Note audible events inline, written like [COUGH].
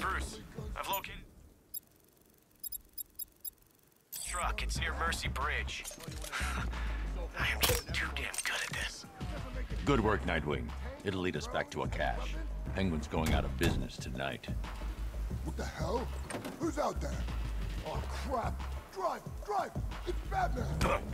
Bruce, I've located... Truck, it's near Mercy Bridge. [SIGHS] I am just too damn good at this. Good work, Nightwing. It'll lead us back to a cache. Penguin's going out of business tonight. What the hell? Who's out there? Oh, crap! Drive! Drive! It's Batman! [LAUGHS]